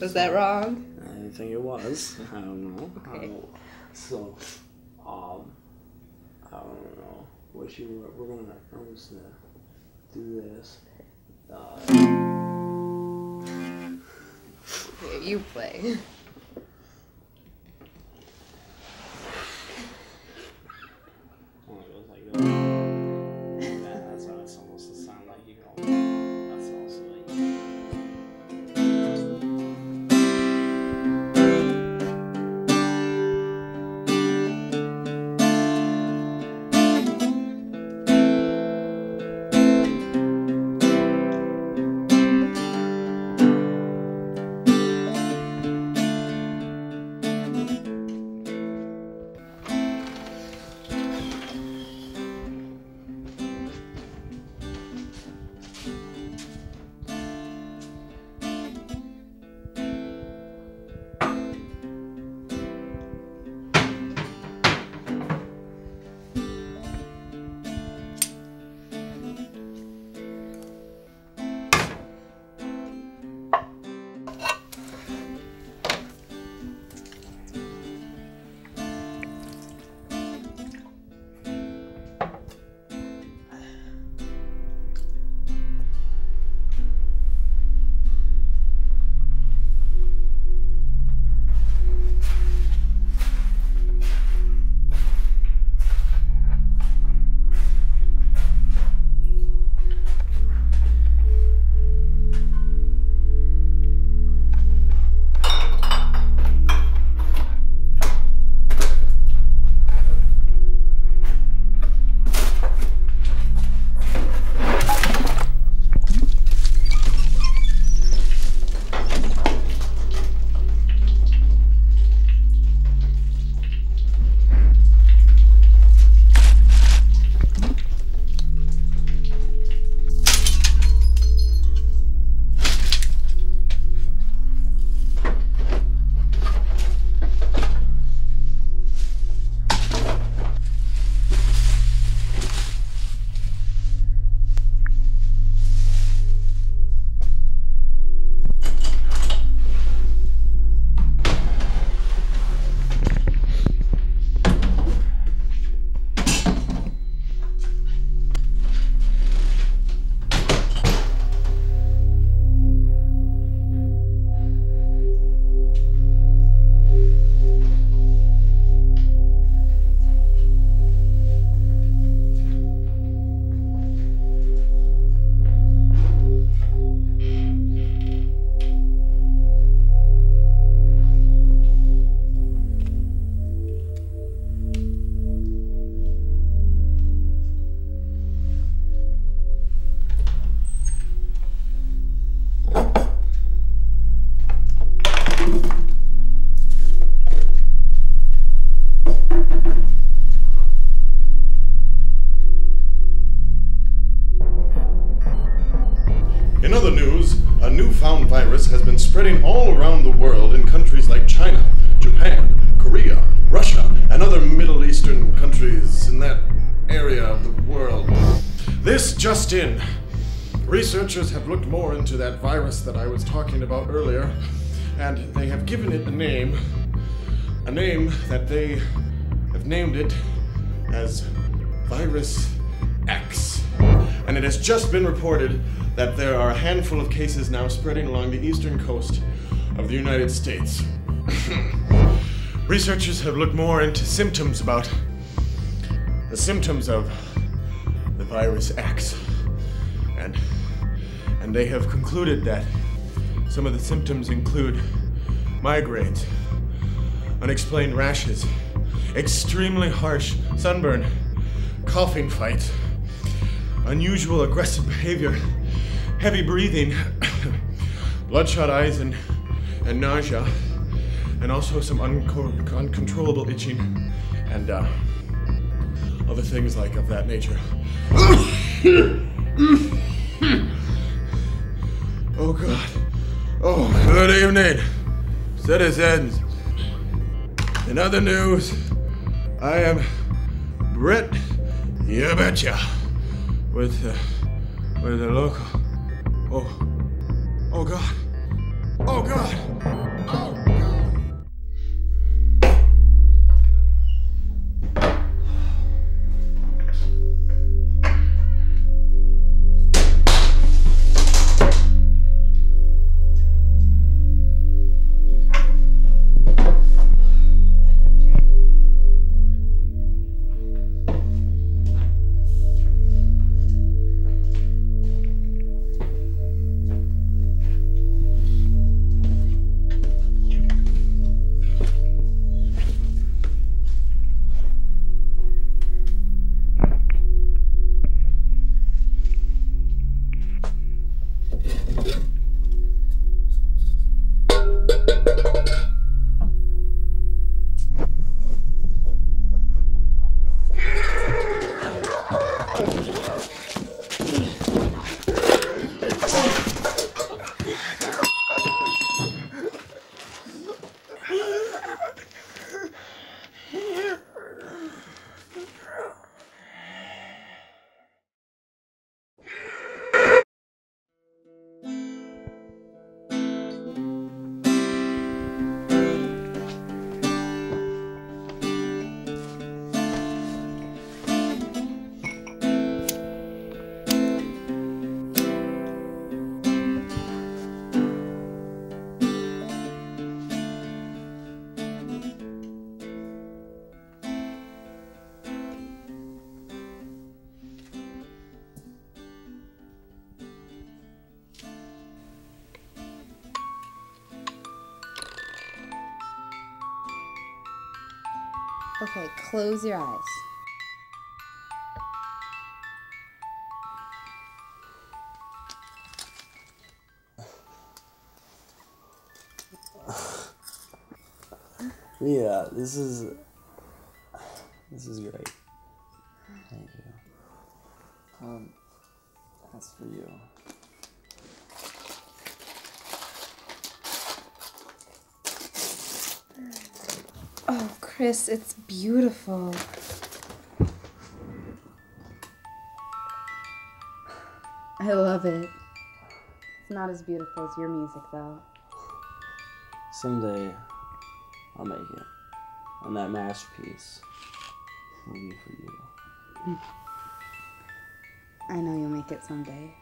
Was that wrong? I think it was. I don't know. I Okay. don't know. So, um, I don't know. What you were, we're gonna, I'm just gonna do this. Uh, Here, you play. spreading all around the world in countries like China, Japan, Korea, Russia, and other Middle Eastern countries in that area of the world. This just in. Researchers have looked more into that virus that I was talking about earlier, and they have given it a name. A name that they have named it as Virus X. And it has just been reported that there are a handful of cases now spreading along the eastern coast of the United States. Researchers have looked more into symptoms about the symptoms of the virus X. And and they have concluded that some of the symptoms include migraines, unexplained rashes, extremely harsh sunburn, coughing fights, unusual aggressive behavior, heavy breathing, bloodshot eyes, and, and nausea, and also some unco- uncontrollable itching and uh, other things like of that nature. oh God. Oh, good evening, citizens. In other news, I am Brett You Betcha with uh, with the local. Oh, oh God. Oh God! Oh Okay, close your eyes. Yeah, this is this is great. Thank you. Um, that's for you. Oh, Chris, it's beautiful. I love it. It's not as beautiful as your music, though. Someday, I'll make it, and that masterpiece will be for you. I know you'll make it someday.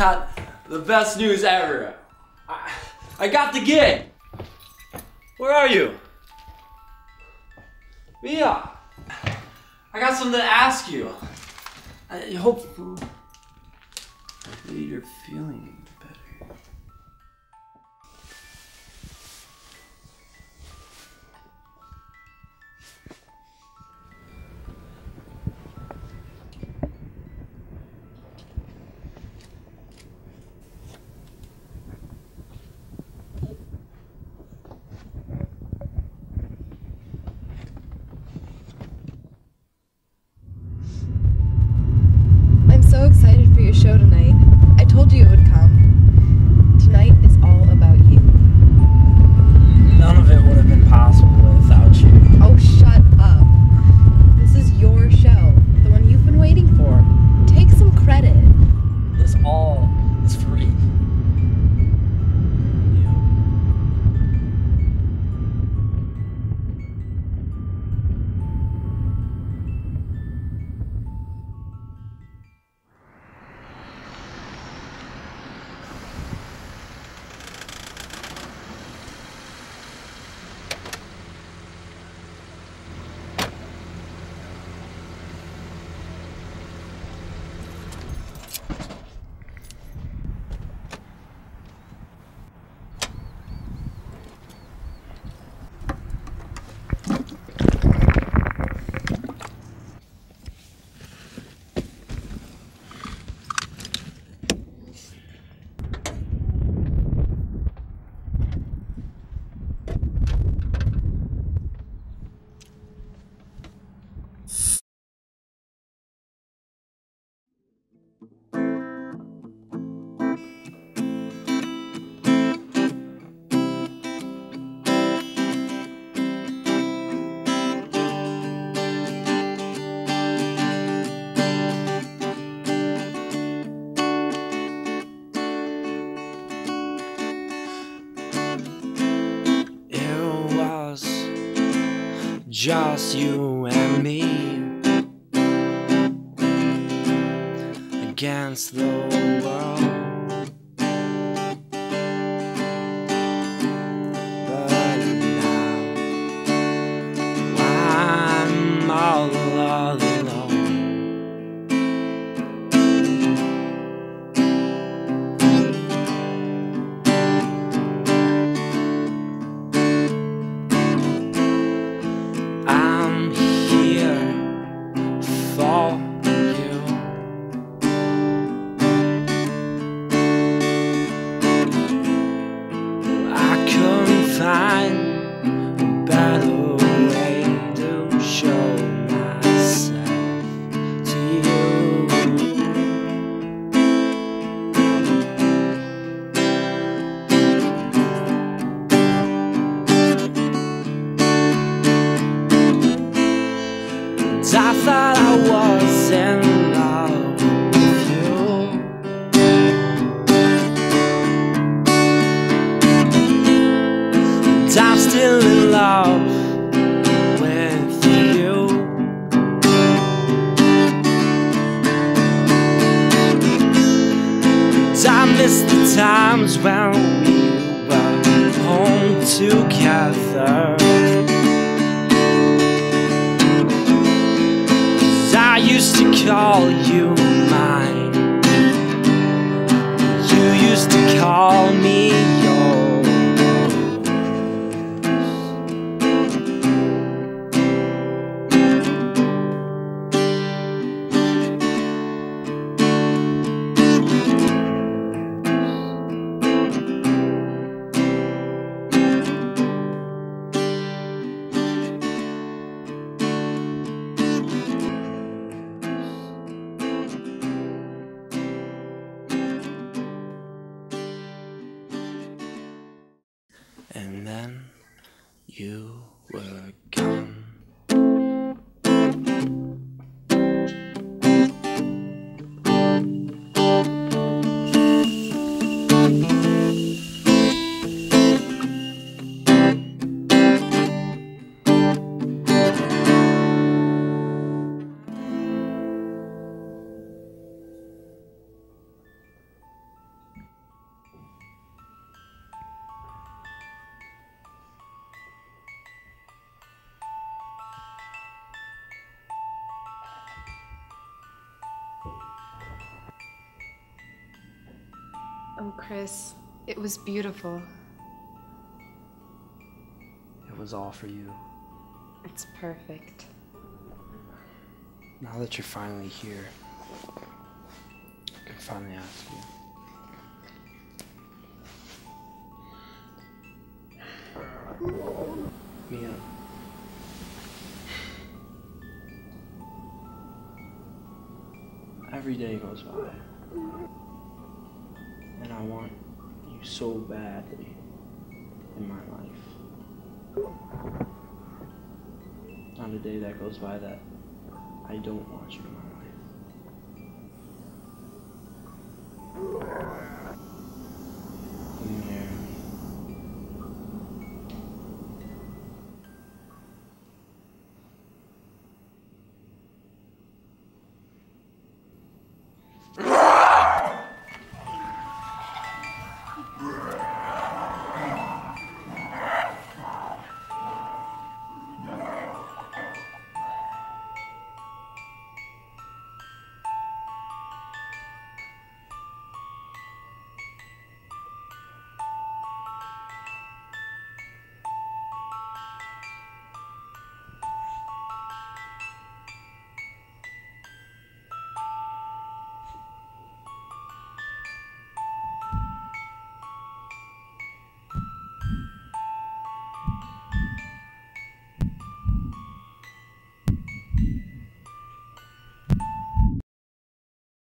Got the best news ever. I, I got the gig. Where are you? Mia, I got something to ask you. I hope you're feeling better. Just you and me against the world. Couldn't still in love with you. And I miss the times when we were home together. I used to call you mine. You used to call me Chris, it was beautiful. It was all for you. It's perfect. Now that you're finally here, I can finally ask you. Mia. Every day goes by and I want you so badly in my life. Not a day that goes by that I don't want you in my life.